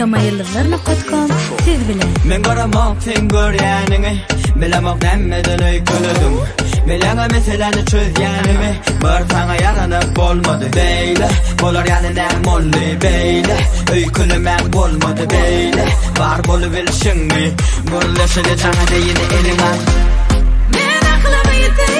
tamoyillarni qotqon siz bilan men qaramoq sen ko'rganingni bilamoq nammadalay kuladim Milanga meselani çözgenimi Bir sana yaranıp olmadı beyle Bolar yanına molli beyle Öykülümen olmadı beyle Bar bolu bilşin mi Burleşi de çana deyini elime Men aklımı yiteyim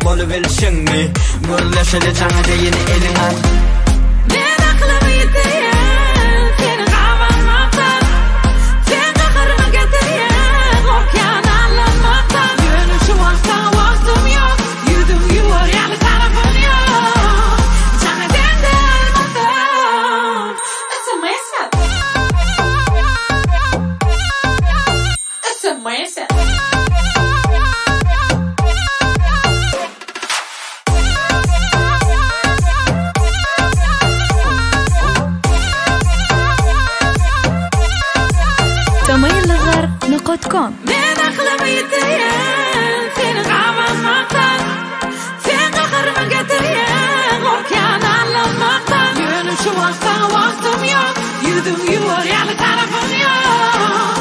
bolup bilşiňmi? Gürleşeli jaňa deýini eliňe. Men aklymı yitirýän, seni gawamakdan. Sen gaharmy getirýän, gorkýan anlamakdan. Ýönüm şu an sana wagtym ýok, ýüzüm ýuwar ýaly tarapym ýok. Jaňa Tamayıllarına.com Men aklymı yitirýän, seni gawamakdan. Sen gaharmy getirýän, gorkýan anlamakdan. Ýönüm şu an sana wagtym ýok, ýüzüm ýuwar ýaly tarapym ýok.